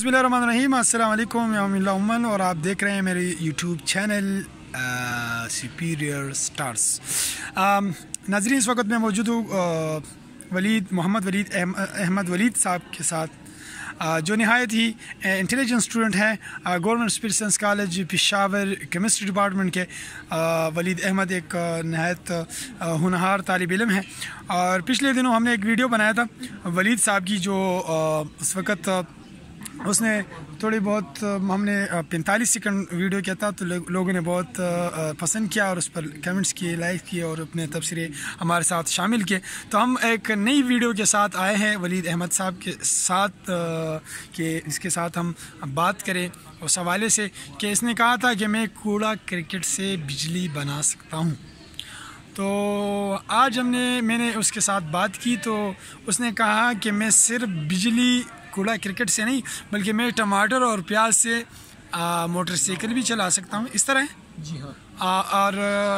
بسم اللہ الرحمن الرحیم، السلام علیکم یوم اللہ عمن اور آپ دیکھ رہے ہیں میرے یوٹیوب چینل سپیریئر سٹارز ناظرین، اس وقت میں موجود ہوں ولید، محمد ولید احمد ولید صاحب کے ساتھ۔ جو نہایت ہی انٹیلیجنٹ اسٹوڈنٹ ہیں government speed science college Peshawar chemistry department کے۔ ولید احمد ایک نہایت ہنہار طالب علم ہیں۔ اور پچھلے دنوں ہم نے ایک ویڈیو بنایا تھا، ولید صاحب کی جو اس وقت اس نے تھوڑی بہت، ہم نے پینتالیس سیکنڈ ویڈیو کیا تھا تو لوگوں نے بہت پسند کیا اور اس پر کمنٹس کیے، لائک کیے اور اپنے تبصرے ہمارے ساتھ شامل کیے۔ تو ہم ایک نئی ویڈیو کے ساتھ آئے ہیں ولید احمد صاحب کے ساتھ کہ اس کے ساتھ ہم بات کریں اس حوالے سے کہ اس نے کہا تھا کہ میں کوڑا کرکٹ سے بجلی بنا سکتا ہوں۔ تو آج ہم نے، میں نے اس کے ساتھ بات کی تو اس نے کہا کہ میں صرف بجلی کوڑا کرکٹ سے نہیں بلکہ میں ٹماٹر اور پیاز سے موٹر سائیکل بھی چلا سکتا ہوں۔ اس طرح جی ہاں۔ اور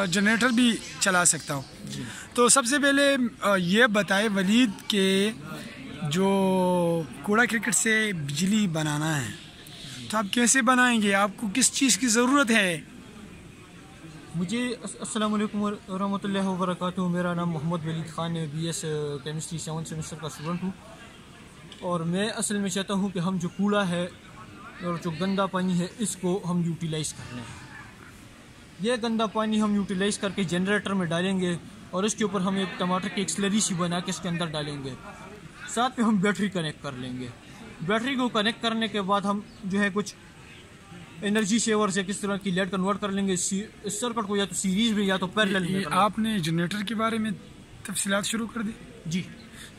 جنریٹر بھی چلا سکتا ہوں۔ جی۔ تو سب سے پہلے یہ بتائے ولید کہ جو کوڑا کرکٹ سے بجلی بنانا ہے تو آپ کیسے بنائیں گے؟ آپ کو کس چیز کی ضرورت ہے؟ مجھے السلام علیکم ورحمۃ اللہ وبرکاتہ۔ میرا نام Muhammad Walid Khan B S chemistry seven semester کا اسٹوڈنٹ ہوں۔ اور میں اصل میں چاہتا ہوں کہ ہم جو کوڑا ہے اور جو گندا پانی ہے اس کو ہم یوٹیلائز کر لیں۔ یہ گندا پانی ہم یوٹیلائز کر کے جنریٹر میں ڈالیں گے اور اس کے اوپر ہم ایک ٹماٹر کی ایک سلری سی بنا کے اس کے اندر ڈالیں گے۔ ساتھ میں ہم بیٹری کنیکٹ کر لیں گے۔ بیٹری کو کنیکٹ کرنے کے بعد ہم جو ہے کچھ انرجی سیور سے کس طرح کی لیٹ کنورٹ کر لیں گے۔ اس سرکٹ کو یا تو سیریز میں یا تو پیرل میں آپ نے جنریٹر کے بارے میں تفصیلات شروع کر دی؟ جی۔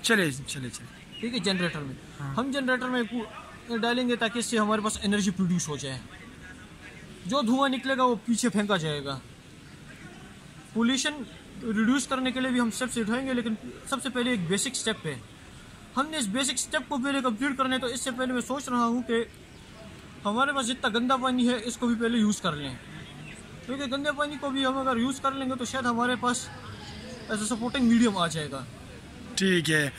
چلے چلے چلے۔ ٹھیک ہے جنریٹر میں۔ ہم جنریٹر میں ڈالیں گے تاکہ اس سے ہمارے پاس انرجی پروڈیوس ہو جائے۔ جو دھواں نکلے گا وہ پیچھے پھینکا جائے گا۔ پولیوشن ریڈیوس کرنے کے لیے بھی ہم اسٹیپس اٹھائیں گے لیکن سب سے پہلے ایک بیسک اسٹیپ ہے۔ ہم نے اس بیسک اسٹیپ کو پہلے کمپلیٹ کرنے تو اس سے پہلے میں سوچ رہا ہوں کہ ہمارے پاس جتنا گندا پانی ہے اس کو بھی پہلے یوز کر لیں۔ کیونکہ گندے پانی کو بھی ہم اگر یوز کر لیں گے تو شاید ہمارے پاس ایز اے سپورٹنگ میڈیم آ جائے گا۔ ٹھیک ہے۔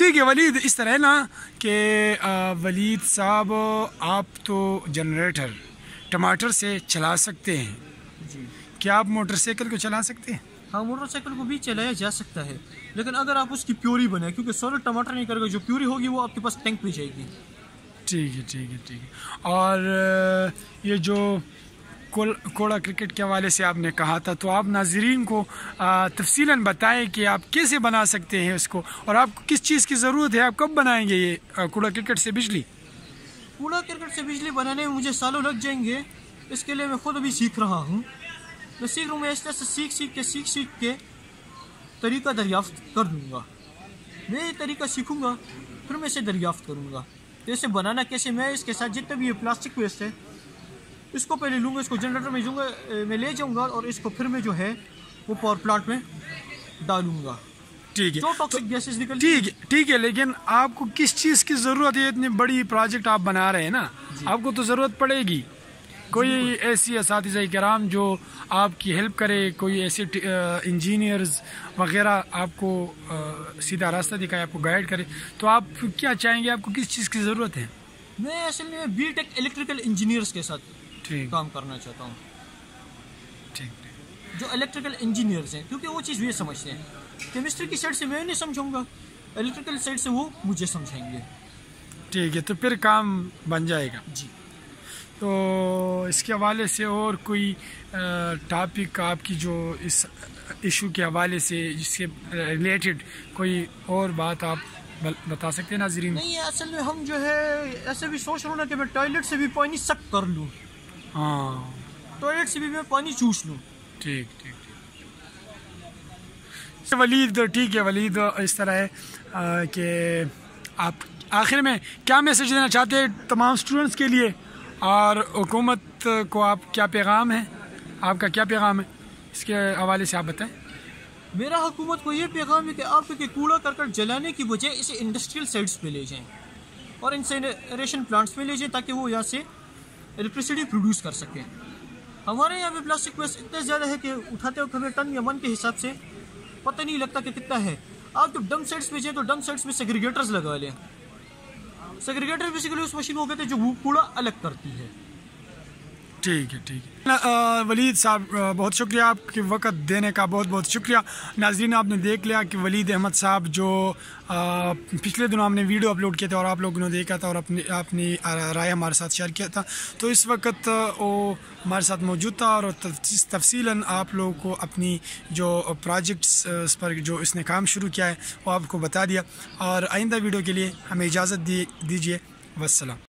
ٹھیک ہے ولید اس طرح نا کہ ولید صاحب آپ تو جنریٹر ٹماٹر سے چلا سکتے ہیں۔ جی۔ کیا آپ موٹر سائیکل کو چلا سکتے ہیں؟ ہاں موٹر سائیکل کو بھی چلایا جا سکتا ہے۔ لیکن اگر آپ اس کی پیوری بنائیں کیونکہ سولڈ ٹماٹر نہیں کرے گا جو پیوری ہوگی وہ آپ کے پاس ٹینک پہ جائے گی۔ ٹھیک ہے ٹھیک ہے ٹھیک ہے۔ اور یہ جو کوڑا کرکٹ کے حوالے سے آپ نے کہا تھا۔ تو آپ ناظرین کو تفصیلاً بتائیں کہ آپ کیسے بنا سکتے ہیں اس کو اور آپ کو کس چیز کی ضرورت ہے؟ آپ کب بنائیں گے یہ کوڑا کرکٹ سے بجلی؟ کوڑا کرکٹ سے بجلی بنانے میں مجھے سالوں لگ جائیں گے۔ اس کے لیے میں خود ابھی سیکھ رہا ہوں۔ میں سیکھ رہا ہوں، میں اس طرح سے سیکھ سیکھ کے، سیکھ سیکھ کے طریقہ دریافت کر دوں گا۔ میں یہ طریقہ سیکھوں گا، پھر میں اسے دریافت کروں گا۔ تو اسے بنانا، کیسے میں اس کے ساتھ جتنے بھی یہ پلاسٹک ویسٹ ہے اس کو پہلے لوں گا اس کو جنریٹر میں جوں گا میں لے جاؤں گا اور اس کو پھر میں جو ہے وہ پاور پلانٹ میں ڈالوں گا۔ ٹھیک ہے۔ جو ٹاکسک گیسز نکل ٹھیک ہے ٹھیک ہے لیکن آپ کو کس چیز کی ضرورت ہے؟ اتنی بڑی پروجیکٹ آپ بنا رہے ہیں نا۔ آپ کو تو ضرورت پڑے گی۔ کوئی ایسی اساتذہ کرام جو آپ کی ہیلپ کرے کوئی ایسے انجینئرز وغیرہ آپ کو سیدھا راستہ دکھائے آپ کو گائیڈ کرے۔ تو آپ کیا چاہیں گے؟ آپ کو کس چیز کی ضرورت ہے؟ میں اصل میں بی ٹیک الیکٹریکل انجینئرس کے ساتھ۔ کام کرنا چاہتا ہوں۔ ٹھیک۔ جو الیکٹریکل انجینئرس ہیں کیونکہ وہ چیز یہ سمجھتے ہیں۔ کیمسٹری کی سائڈ سے میں نہیں سمجھوں گا الیکٹریکل سائڈ سے وہ مجھے سمجھائیں گے۔ ٹھیک ہے تو پھر کام بن جائے گا۔ جی۔ تو اس کے حوالے سے اور کوئی ٹاپک آپ کی جو اس ایشو کے حوالے سے جس کے ریلیٹڈ کوئی اور بات آپ بتا سکتے ہیں ناظرین؟ نہیں اصل میں ہم جو ہے ایسے بھی سوچ رہا ہوں نا کہ میں ٹوائلٹ سے بھی پانی سک کر لوں۔ ہاں۔ ٹوائلٹ سے بھی میں پانی چوس لوں۔ ٹھیک ٹھیک ٹھیک۔ ولید ٹھیک ہے ولید اس طرح ہے کہ آپ آخر میں کیا میسج دینا چاہتے ہیں تمام اسٹوڈنٹس کے لیے؟ اور حکومت کو آپ کیا پیغام ہے آپ کا کیا پیغام ہے؟ اس کے حوالے سے آپ بتائیں۔ میرا حکومت کو یہ پیغام ہے کہ آپ کے کوڑا کرکٹ جلانے کی وجہ اسے انڈسٹریل سائٹس پہ لے جائیں اور انسینریشن پلانٹس پہ لے جائیں تاکہ وہ یہاں سے الیکٹریسٹی پروڈیوس کر سکیں۔ ہمارے یہاں پہ پلاسٹک ویسٹ اتنے زیادہ ہے کہ اٹھاتے وقت ہمیں ٹن یا من کے حساب سے پتہ نہیں لگتا کہ کتنا ہے۔ آپ جب ڈمپ سیٹس پہ جائیں تو ڈمپ سیٹس میں سیگریگیٹرز لگا لیں۔ سیگریگیٹر بیسیکلی اس مشین کو کہتے ہیں جو کوڑا الگ کرتی ہے۔ ٹھیک ہے ٹھیک ہے۔ ولید صاحب بہت شکریہ آپ کے وقت دینے کا، بہت بہت شکریہ۔ ناظرین، آپ نے دیکھ لیا کہ ولید احمد صاحب جو پچھلے دنوں ہم نے ویڈیو اپلوڈ کیا تھا اور آپ لوگوں نے دیکھا تھا اور اپنی اپنی رائے ہمارے ساتھ شیئر کیا تھا۔ تو اس وقت وہ ہمارے ساتھ موجود تھا اور تفصیلاً آپ لوگوں کو اپنی جو پروجیکٹس پر جو اس نے کام شروع کیا ہے، وہ آپ کو بتا دیا۔ اور آئندہ ویڈیو کے لیے ہمیں اجازت دی دیجیے وسلام